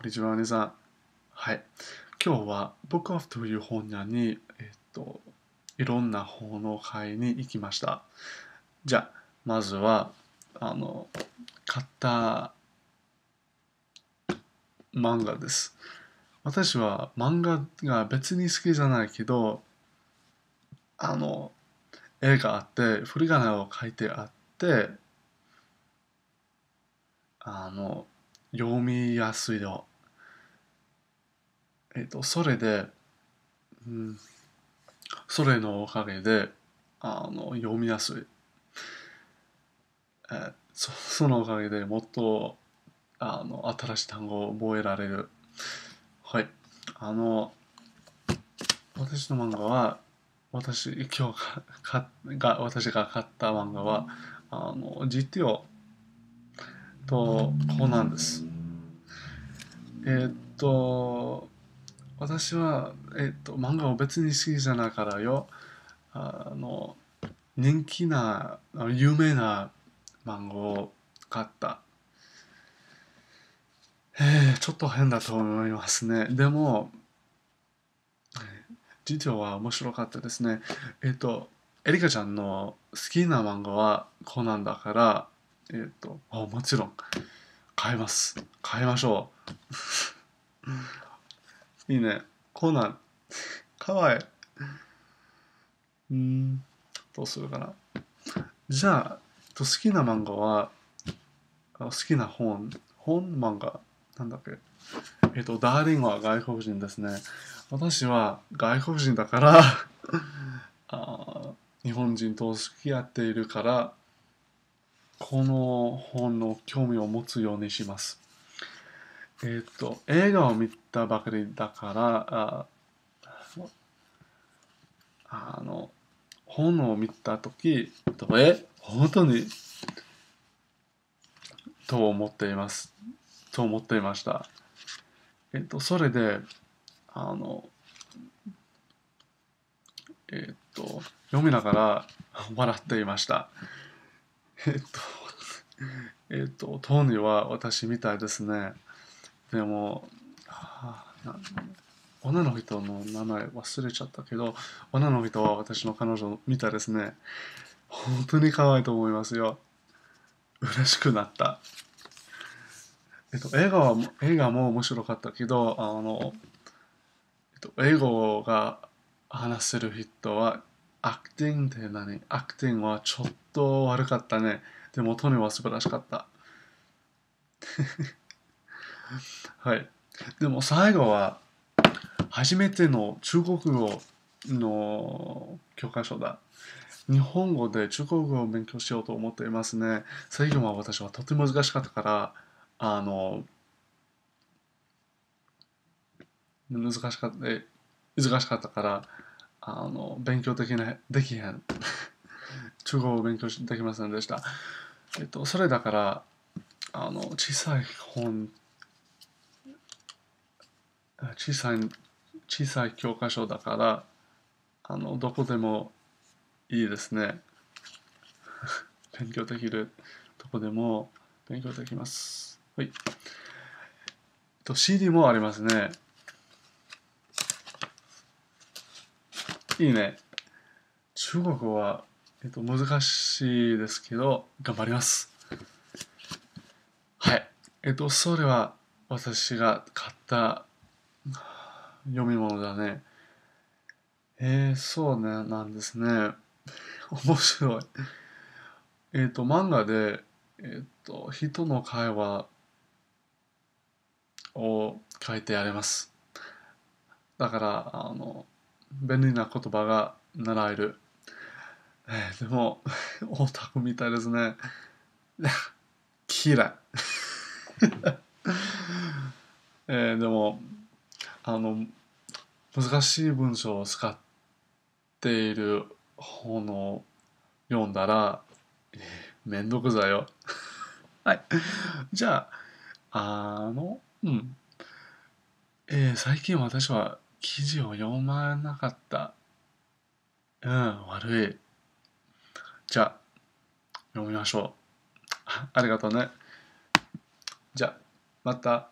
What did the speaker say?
こんにちは、皆さん。はい。今日は Book of という本屋に、えっと、いろんな本を買いに行きました。じゃあ、まずは、あの、買った漫画です。私は漫画が別に好きじゃないけど、あの、絵があって、振り仮名を書いてあって、あの、読みやすいよ。えっと、それで、うん、それのおかげで、あの、読みやすい。えーそ そのおかげでもっと、あの、新しい単語を覚えられる。はい。あの、私の漫画は、私、今日かかが、私が買った漫画は、あの、GTO と、こうなんです。えーっと、私は、えっと、漫画を別に好きじゃないからよ。あの、人気な、有名な漫画を買った。えー、ちょっと変だと思いますね。でも、実は面白かったですね。えっ、と、エリカちゃんの好きな漫画はコナンだから、えっ、と、もちろん、買います。買いましょう。いいね。コナン、かわいい。うーん、どうするかな。じゃあ、えっと好きな漫画は、あ好きな本、本漫画、なんだっけ。えっと、ダーリンは外国人ですね。私は外国人だから あー日本人と付き合っているからこの本の興味を持つようにします。えっ、と映画を見たばかりだからああの本を見た時え本当にと思っていますと思っていました。えっ、とそれであの、えーっと、読みながら笑っていました。えっと、えっと、トーニーは私みたいですね。でも、はあな女の人の名前忘れちゃったけど、女の人は私の彼女みたですね。本当に可愛いと思いますよ。嬉しくなった。えっと、映画は、映画も面白かったけど、あの、えっと、英語が話せる人は、アクティングって何？アクティングはちょっと悪かったね。でも、トニーは素晴らしかった。はい。でも、最後は、初めての中国語の教科書だ。日本語で中国語を勉強しようと思っていますね。最後は私はとても難しかったから、あの、難しかった、え難しかったから、あの、勉強できない、できへん。中国語を勉強できませんでした。えっと、それだから、あの、小さい本、小さい、小さい教科書だから、あの、どこでもいいですね。勉強できるどこでも勉強できます。はい。えっと、CD もありますね。いいね。中国は、えっと、難しいですけど、頑張ります。はい。えっと、それは私が買った読み物だね。えー、そうね、なんですね。面白い。えっと、漫画で、えっと、人の会話を書いてあります。だから、あの、便利な言葉が習える。えーでも、オタクみたいですね。嫌い。えーでも、あの、難しい文章を使っている本を読んだら、えーめんどくさいよ。はい。じゃあ、あの、うん。えー最近私は記事を読まなかった。うん、悪い。じゃあ、読みましょう。あありがとうね。じゃあ、また。